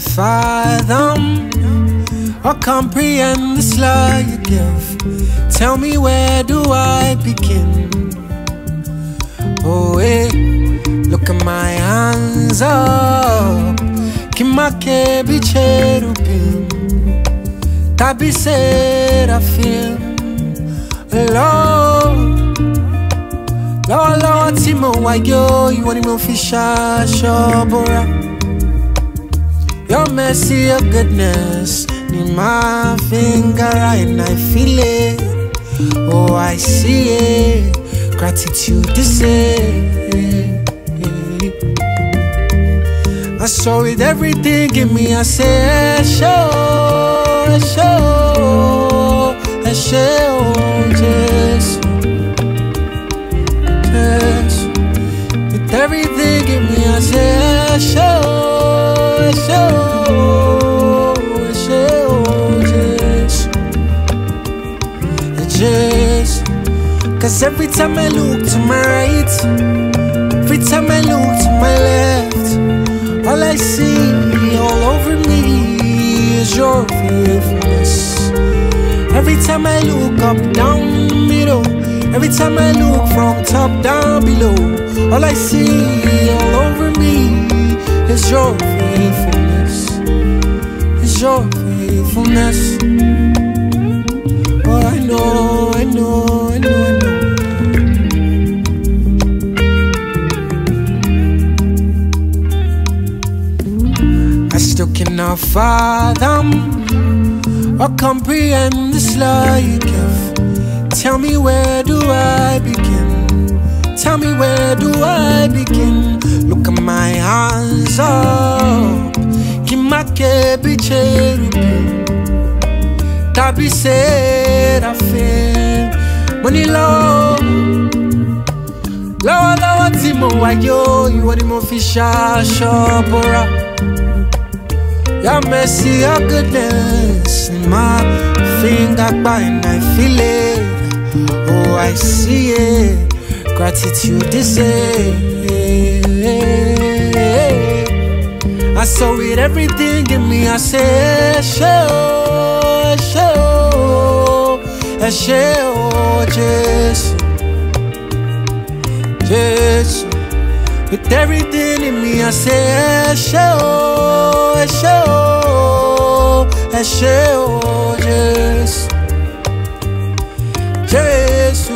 fathom or comprehend this love you give? Tell me where do I begin? Oh, hey, look at my hands up. Kimake bi cherubim, tabi seraphim. Lord, lọ́wọ́ lọ́wọ́ tí mo wá yó ìwọ ni mo fi ṣaṣọ bora. Your mercy, your goodness, ni my finger and I feel it. Oh, I see it. Gratitude this is. I saw it everything give me I say show, show, show, Jesus. Yes. With everything in me, I say, show, Cause every time I look to my right, every time I look to my left, all I see all over me is your faithfulness. Every time I look up, down, middle, every time I look from top down below, all I see all over me is your faithfulness. Is your faithfulness. Still cannot fathom or comprehend this love you give. Tell me where do I begin? Tell me where do I begin? Look at my hands up. Kimake bi cherubim. Tabi seraphim. Money low. Lọ́wọ́ lọ́wọ́ tí mo wá yó, ìwọ ni mo fi ṣaṣọ bora. Your mercy, your goodness, in my finger and I feel it. Oh, I see it. Gratitude is. I saw it, everything in me. I say, show, show, show, Jesus, Jesus. With everything in me, I say, show, show, show, Jesus. Jesus.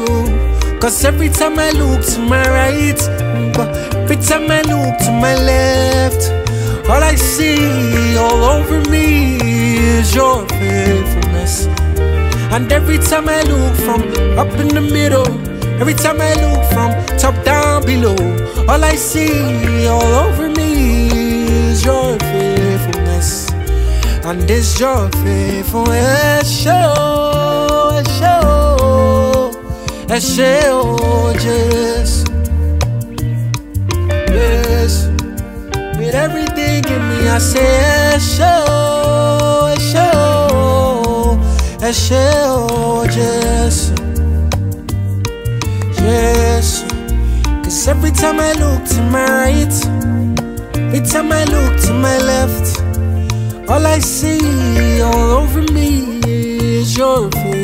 Cause every time I look to my right, every time I look to my left, all I see all over me is your faithfulness. And every time I look from up in the middle, every time I look from top down below, all I see all over me is your. And this your faithfulness show, a show, a show, oh, Jesus. Yes, with everything in me, I say, show, show, show, oh, Jesus. Yes, cause every time I look to my right, every time I look to my left, all I see all over me is your face.